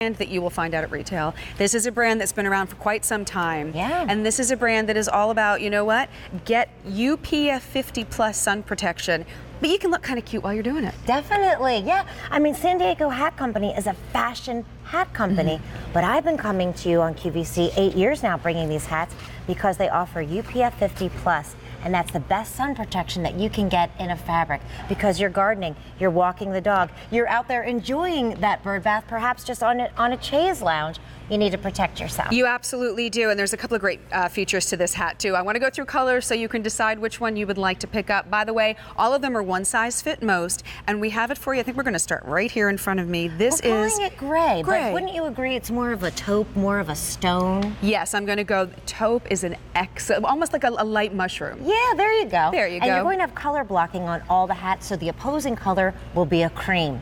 that you will find out at retail. This is a brand that's been around for quite some time. Yeah. And this is a brand that is all about, you know what? Get UPF 50 plus sun protection, but you can look kind of cute while you're doing it. Definitely, yeah. I mean, San Diego Hat Company is a fashion hat company, Mm-hmm. but I've been coming to you on QVC eight years now bringing these hats because they offer UPF 50 plus, and that's the best sun protection that you can get in a fabric because you're gardening, you're walking the dog, you're out there enjoying that bird bath, perhaps just on a, on a chaise lounge. You need to protect yourself. You absolutely do, and there's a couple of great uh, features to this hat too. I want to go through colors so you can decide which one you would like to pick up. By the way, all of them are one size fit most, and we have it for you. I think we're going to start right here in front of me. This We're is calling it gray, gray. but wouldn't you agree it's more of a taupe, more of a stone? yes. I'm going to go. Taupe is an excellent, almost like a, a light mushroom. Yeah, there you go. There you and go. And you're going to have color blocking on all the hats, so the opposing color will be a cream.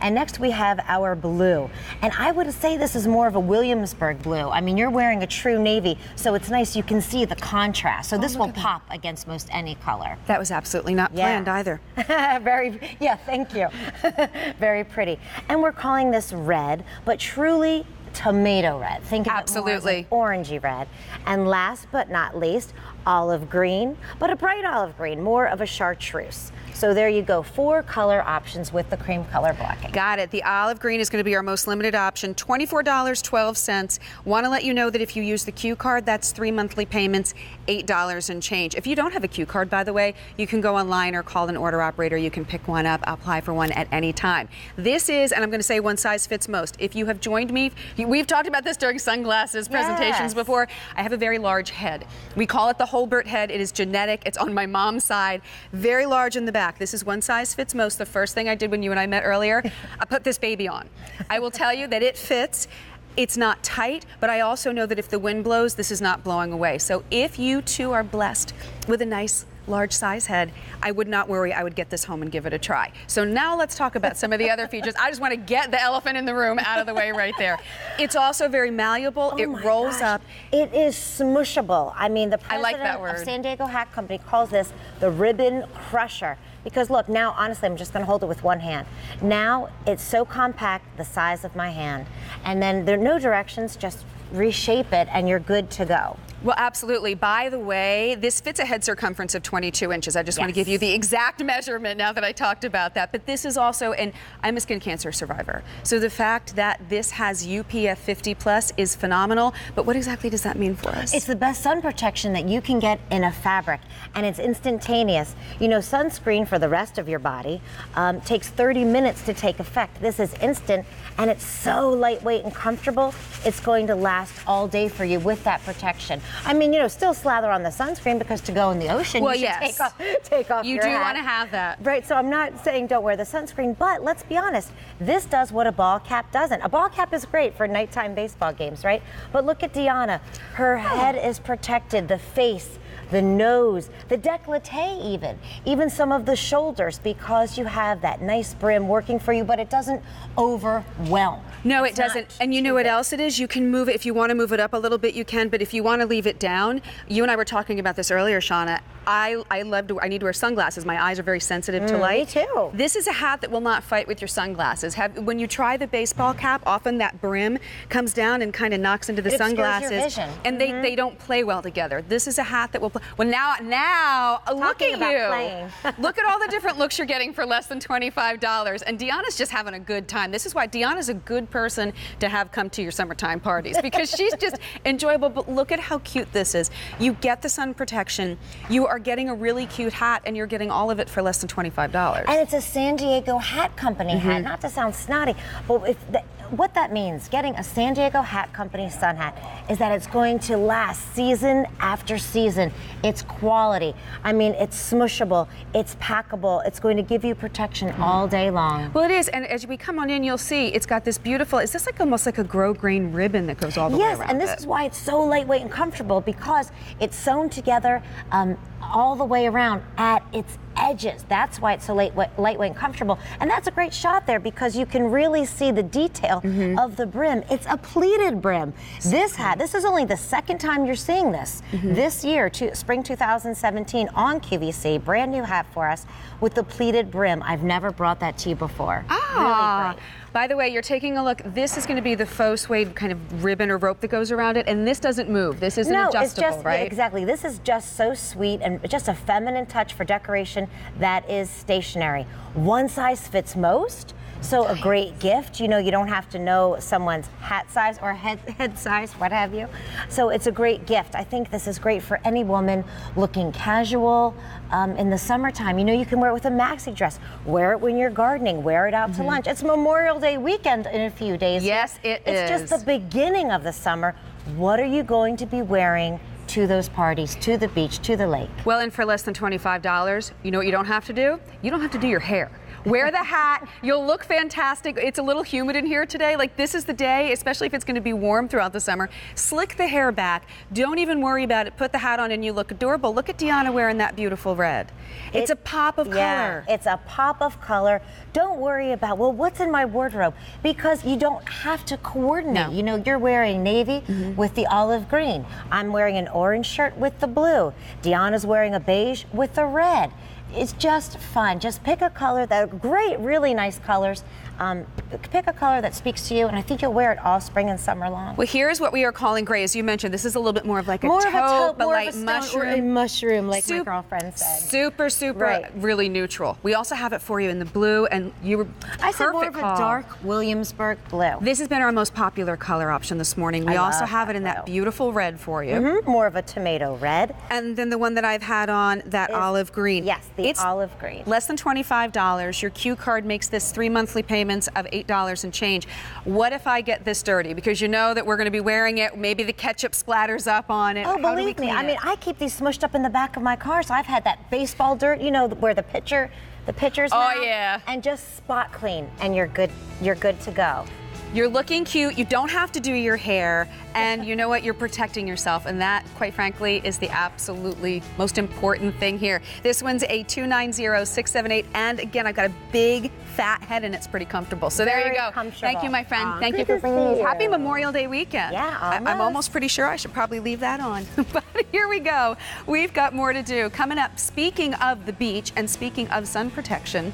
And next we have our blue. And I would say this is more of a Williamsburg blue. I mean, you're wearing a true navy, so it's nice you can see the contrast. So oh, this will pop against most any color. That was absolutely not Yeah. planned either. Very, yeah, thank you. Very pretty. And we're calling this red, but truly tomato red. Think of it Absolutely. more as an orangey red. And last but not least, olive green, but a bright olive green, more of a chartreuse. So there you go, four color options with the cream color blocking. Got it. The olive green is going to be our most limited option. $24.12. Want to let you know that if you use the Q card, that's three monthly payments, $8 and change. If you don't have a Q card, by the way, you can go online or call an order operator. You can pick one up, apply for one at any time. This is, and I'm going to say one size fits most. If you have joined me, we've talked about this during sunglasses presentations Yes. before. I have a very large head. We call it the Holbert head. It is genetic. It's on my mom's side. Very large in the back. This is one size fits most. The first thing I did when you and I met earlier, I put this baby on. I will tell you that it fits. It's not tight, but I also know that if the wind blows, this is not blowing away. So if you too are blessed with a nice large size head, I would not worry. I would get this home and give it a try. So now let's talk about some of the other features. I just want to get the elephant in the room out of the way right there. It's also very malleable. Oh it Oh my rolls gosh. up. It is smushable. I mean, the I president like of. San Diego Hat Company calls this the ribbon crusher. Because look, now honestly, I'm just going to hold it with one hand. Now it's so compact, the size of my hand, and then there are no directions. Just reshape it, and you're good to go. Well, absolutely. By the way, this fits a head circumference of 22 inches. I just want to give you the exact measurement now that I talked about that. But this is also, and I'm a skin cancer survivor. So the fact that this has UPF 50 plus is phenomenal. But what exactly does that mean for us? It's the best sun protection that you can get in a fabric, and it's instantaneous. You know, sunscreen for the rest of your body um, takes 30 minutes to take effect. This is instant, and it's so lightweight and comfortable. It's going to last all day for you with that protection. I mean, you know, still slather on the sunscreen because to go in the ocean, Well, you yes. take off, take off You do wanna have that. Right, so I'm not saying don't wear the sunscreen, but let's be honest, this does what a ball cap doesn't. A ball cap is great for nighttime baseball games, right? But look at Deanna. Her oh. head is protected, the face, the nose, the décolleté even, even some of the shoulders because you have that nice brim working for you, but it doesn't overwhelm. No, it It's not doesn't. And you know what else it is? You can move it. If you want to move it up a little bit, you can. But if you want to leave it down, you and I were talking about this earlier, Shauna. I, I love to, I need to wear sunglasses. My eyes are very sensitive to light. me too. This is a hat that will not fight with your sunglasses. Have, when you try the baseball cap, often that brim comes down and kind of knocks into the It sunglasses. vision. Mm-hmm. And they, they don't play well together. This is a hat that will play. Well, now, now, uh, look at you. look at all the different looks you're getting for less than $25. And Deanna's just having a good time. This is why Deanna's a good person to have come to your summertime parties because she's just enjoyable. But look at how cute this is. You get the sun protection, you are getting a really cute hat, and you're getting all of it for less than $25. And it's a San Diego Hat Company Mm-hmm. hat. Not to sound snotty, but if the, what that means, getting a San Diego Hat Company sun hat, is that it's going to last season after season. It's quality. I mean, it's smushable, it's packable, it's going to give you protection all day long. Well, it is, and as we come on in, you'll see it's got this beautiful. Is this like almost like a grosgrain ribbon that goes all the Yes, way around? Yes, and this it? is why it's so lightweight and comfortable because it's sewn together um, all the way around at its edges. That's why it's so lightweight, lightweight and comfortable. And that's a great shot there because you can really see the detail Mm-hmm. of the brim. It's a pleated brim. This hat, this is only the second time you're seeing this Mm-hmm. this year, to, spring 2017 on QVC, brand new hat for us with the pleated brim. I've never brought that to you before. Ah, Really. By the way, you're taking a look. This is going to be the faux suede kind of ribbon or rope that goes around it, and this doesn't move. This isn't no, adjustable, it's just right? exactly. This is just so sweet and just a feminine touch for decoration that is stationary. One size fits most. So a great gift. You know, you don't have to know someone's hat size or head, head size, what have you. So it's a great gift. I think this is great for any woman looking casual um, in the summertime. You know, you can wear it with a maxi dress. Wear it when you're gardening. Wear it out to lunch. It's Memorial Day weekend in a few days. Mm-hmm. Yes, it it's just the beginning of the summer. What are you going to be wearing to those parties, to the beach, to the lake? Well, and for less than $25, you know what you don't have to do? You don't have to do your hair. Wear the hat. You'll look fantastic. It's a little humid in here today. Like this is the day, especially if it's going to be warm throughout the summer. Slick the hair back. Don't even worry about it. Put the hat on and you look adorable. Look at Deanna wearing that beautiful red. It's It- a pop of yeah, color. It's a pop of color. Don't worry about, well, what's in my wardrobe? Because you don't have to coordinate. No. You know, you're wearing navy mm-hmm. with the olive green. I'm wearing an orange shirt with the blue. Deanna's wearing a beige with the red. It's just fun. Just pick a color that great, really nice colors. Um, pick a color that speaks to you, and I think you'll wear it all spring and summer long. Well, here's what we are calling gray. As you mentioned, this is a little bit more of like a more taupe, of a taupe, but like mushroom. mushroom, like my girlfriend said. Super, super, Right. really neutral. We also have it for you in the blue, and you were I said more of perfect a dark Williamsburg blue. This has been our most popular color option this morning. We I also have it in that beautiful red for you. Mhm, More of a tomato red. And then the one that I've had on, that Is- olive green. yes, the it's olive green. Less than $25. Your Q card makes this three monthly payments of $8 and change. What if I get this dirty? Because you know that we're going to be wearing it. Maybe the ketchup splatters up on it. Oh, How believe me. clean I mean, I keep these smushed up in the back of my car, so I've had that baseball dirt, you know, where the pitcher, the pitcher's Oh, mouth, yeah. and just spot clean, and you're good. You're good to go. You're looking cute. You don't have to do your hair. And you know what? You're protecting yourself. And that, quite frankly, is the absolutely most important thing here. This one's a 290678. And again, I've got a big fat head and it's pretty comfortable. So there you Very go. comfortable. Thank you, my friend. Aw, Thank you for bringing these. Happy. Memorial Day weekend. Yeah, I- I'm almost. almost pretty sure I should probably leave that on. but here we go. We've got more to do. Coming up, speaking of the beach and speaking of sun protection,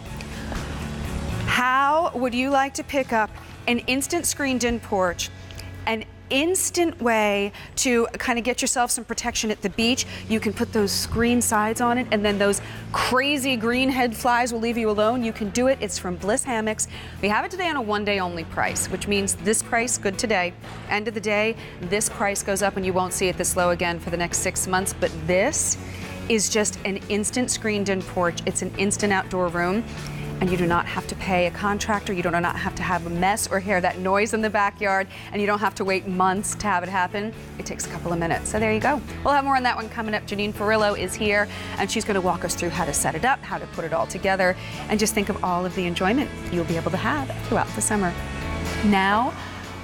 how would you like to pick up an instant screened in porch? An instant way to kind of get yourself some protection at the beach. You can put those screen sides on it, and then those crazy green head flies will leave you alone. You can do it. It's from Bliss Hammocks. We have it today on a one day only price, which means this price good today. End of the day, this price goes up, and you won't see it this low again for the next six months. But this is just an instant screened in porch. It's an instant outdoor room and you do not have to pay a contractor. You do not have to have a mess or hear that noise in the backyard, and you don't have to wait months to have it happen. It takes a couple of minutes. So there you go. We'll have more on that one coming up. Janine Farillo is here, and she's going to walk us through how to set it up, how to put it all together, and just think of all of the enjoyment you'll be able to have throughout the summer. Now,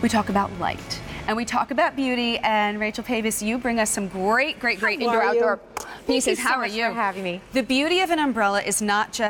we talk about light. And we talk about beauty, and Rachel Pavis, you bring us some great, great, great How indoor you? outdoor Thank pieces. you so How are you? for having me. The beauty of an umbrella is not just